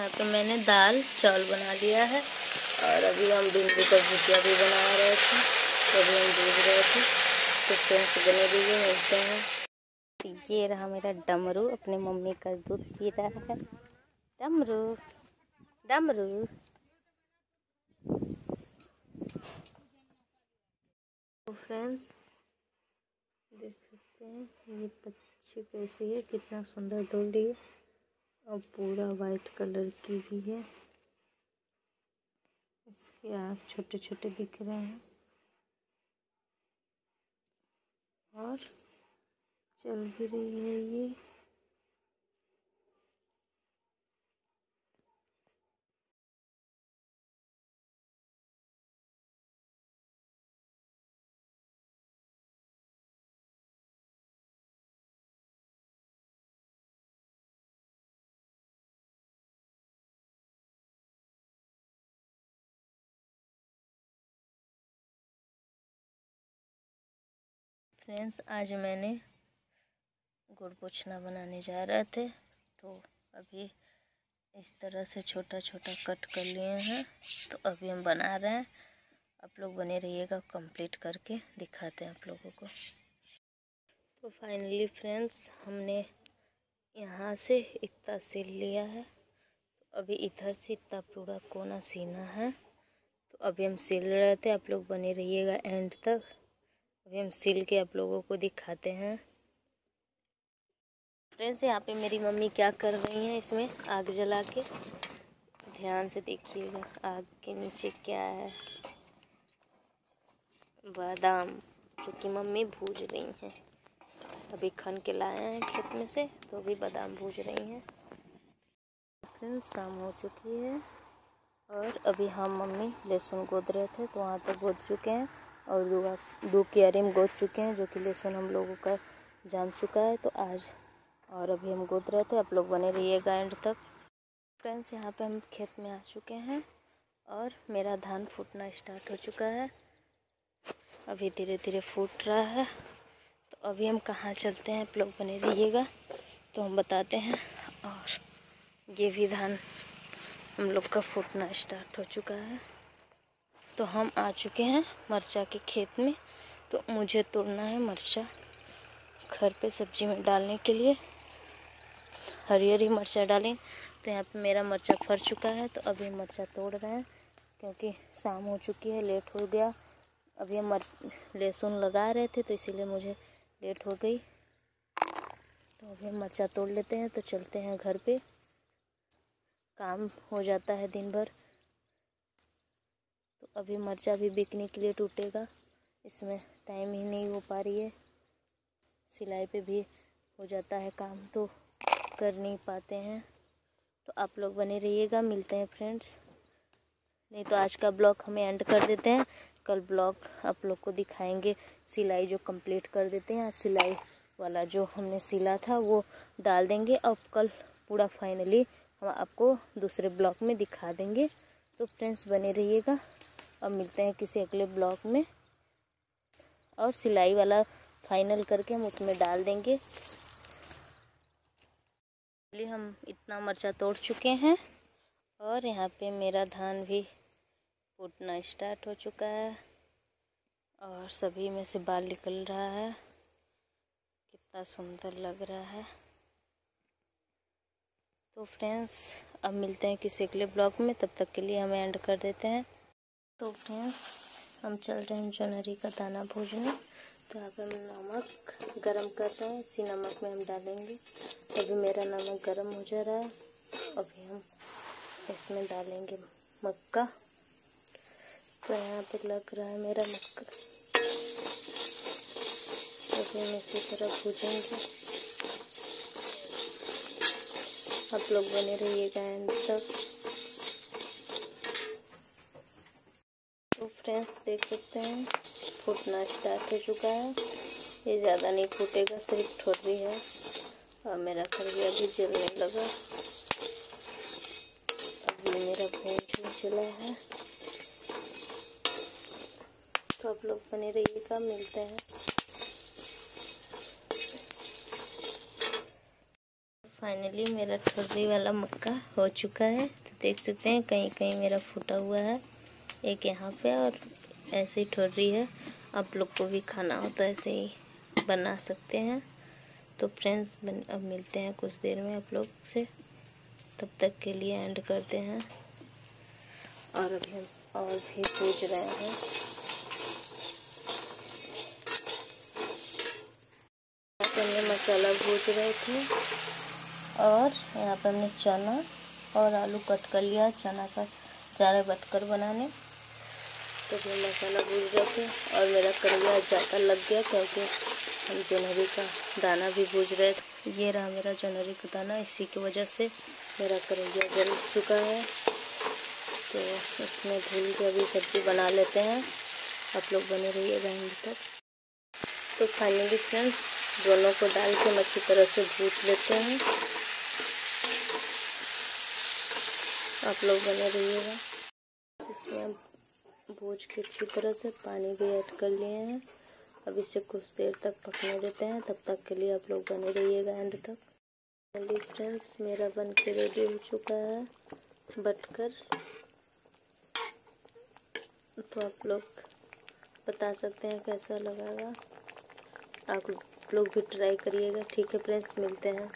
यहाँ पे मैंने दाल, चावल बना लिया है। और अभी हम भिंडी का भुजिया भी बना रहे थे। तो अभी हम दूध रहे थे। तो फ्रेंड्स, बने रहिए, मिलते हैं। तो ये रहा मेरा डमरू। अपने मम्मी का दूध पी रहा है। डमरू डमरू। तो फ्रेंड्स, देख सकते हैं, ये पक्षी कैसी है, कितना सुंदर डोल रही है। और पूरा वाइट कलर की भी है। इसके आँख छोटे छोटे दिख रहे हैं। और चल भी रही है ये। फ्रेंड्स, आज मैंने गुड़ पोछना बनाने जा रहे थे तो अभी इस तरह से छोटा छोटा कट कर लिए हैं तो अभी हम बना रहे हैं। आप लोग बने रहिएगा कंप्लीट करके, दिखाते हैं आप लोगों को। तो फाइनली फ्रेंड्स हमने यहाँ से इतना सिल लिया है। तो अभी इधर से इतना पूरा कोना सीना है। तो अभी हम सिल रहे थे, आप लोग बने रहिएगा एंड तक। अभी हम सिल के आप लोगों को दिखाते हैं। फ्रेंड्स, यहाँ पे मेरी मम्मी क्या कर रही हैं इसमें? आग जला के। ध्यान से देखिएगा, आग के नीचे क्या है? बादाम, जो कि मम्मी भूज रही हैं। अभी खन के लाए हैं खेत में से तो अभी बादाम भूज रही हैं। फ्रेंड्स, शाम हो चुकी है। और अभी हम मम्मी लहसुन गोद रहे थे तो वहाँ तक गोद चुके हैं। और दो दो क्यारी में गोद चुके हैं, जो कि लहसुन हम लोगों का जाम चुका है। तो आज और अभी हम गोद रहे थे, आप लोग बने रहिएगा एंड तक। फ्रेंड्स, यहाँ पे हम खेत में आ चुके हैं और मेरा धान फूटना स्टार्ट हो चुका है। अभी धीरे धीरे फूट रहा है। तो अभी हम कहाँ चलते हैं, आप लोग बने रहिएगा तो हम बताते हैं। और ये भी धान हम लोग का फूटना स्टार्ट हो चुका है। तो हम आ चुके हैं मरचा के खेत में। तो मुझे तोड़ना है मरचा घर पे सब्ज़ी में डालने के लिए। हरी हरी मरचा डालें तो यहाँ पे मेरा मरचा फर चुका है। तो अभी मरचा तोड़ रहे हैं क्योंकि शाम हो चुकी है, लेट हो गया। अभी हम लहसुन लगा रहे थे तो इसीलिए मुझे लेट हो गई। तो अभी हम मरचा तोड़ लेते हैं तो चलते हैं घर पे। काम हो जाता है दिन भर। अभी मर्चा भी बिकने के लिए टूटेगा। इसमें टाइम ही नहीं हो पा रही है। सिलाई पे भी हो जाता है काम तो कर नहीं पाते हैं। तो आप लोग बने रहिएगा, मिलते हैं फ्रेंड्स नहीं तो आज का ब्लॉग हमें एंड कर देते हैं। कल ब्लॉग आप लोग को दिखाएँगे सिलाई जो कंप्लीट कर देते हैं। आज सिलाई वाला जो हमने सिला था, वो डाल देंगे। अब कल पूरा फाइनली हम आपको दूसरे ब्लॉग में दिखा देंगे। तो फ्रेंड्स बने रहिएगा। अब मिलते हैं किसी अगले ब्लॉक में। और सिलाई वाला फाइनल करके हम उसमें डाल देंगे। इसलिए हम इतना मर्चा तोड़ चुके हैं। और यहाँ पे मेरा धान भी फूटना स्टार्ट हो चुका है। और सभी में से बाल निकल रहा है। कितना सुंदर लग रहा है। तो फ्रेंड्स अब मिलते हैं किसी अगले ब्लॉग में। तब तक के लिए हम एंड कर देते हैं। तो फ्रेंड्स हम चल रहे हैं जनवरी का दाना भूजने। तो यहाँ पे हम नमक गरम कर रहे हैं। इसी नमक में हम डालेंगे। अभी मेरा नमक गरम हो जा रहा है। अभी हम इसमें डालेंगे मक्का। तो यहाँ पे लग रहा है मेरा मक्का। अभी हम इसी तरह भूजेंगे। आप लोग बने रहिएगा एंड तक। फ्रेंड्स देख सकते हैं। फूटना स्टार्ट हो चुका है। ये ज़्यादा नहीं फूटेगा, सिर्फ़ थोड़ी है। और मेरा खरबिया भी जलने लगा। अभी मेरा भूज भी जला है। तो आप लोग बने रहिएगा, मिलते हैं। फाइनली मेरा ठर्री वाला मक्का हो चुका है। तो देख सकते हैं कहीं कहीं मेरा फूटा हुआ है। एक यहाँ पे और ऐसे ही ठर्री है। आप लोग को भी खाना हो तो ऐसे ही बना सकते हैं। तो फ्रेंड्स अब मिलते हैं कुछ देर में आप लोग से। तब तक के लिए एंड करते हैं। और अभी हम और भी पूज रहे हैं। हमने मसाला भूज रहे थे। और यहाँ पर हमने चना और आलू कट कर लिया, चना का चारे बटकर बनाने। तो फिर मसाला भूज रहे थे और मेरा करिया ज़्यादा लग गया क्योंकि हम जोनहरी का दाना भी भूज रहे थे। ये रहा मेरा जोनहरी का दाना, इसी की वजह से मेरा करिया जल चुका है। तो इसमें धुल के अभी सब्ज़ी बना लेते हैं। आप लोग बने रहिएगा हिंदी तक। तो फाइनली फ्रेंड्स दोनों को डाल के हम अच्छी तरह से भूज लेते हैं। आप लोग बने रहिएगा। भूज के अच्छी तरह से पानी भी ऐड कर लिए हैं। अब इसे कुछ देर तक पकने देते हैं। तब तक के लिए आप लोग बने रहिएगा एंड तक। फाइनली फ्रेंड्स मेरा बन के रेडी हो चुका है। बटकर। तो आप लोग बता सकते हैं कैसा लगेगा आप लोग भी ट्राई करिएगा। ठीक है फ्रेंड्स मिलते हैं।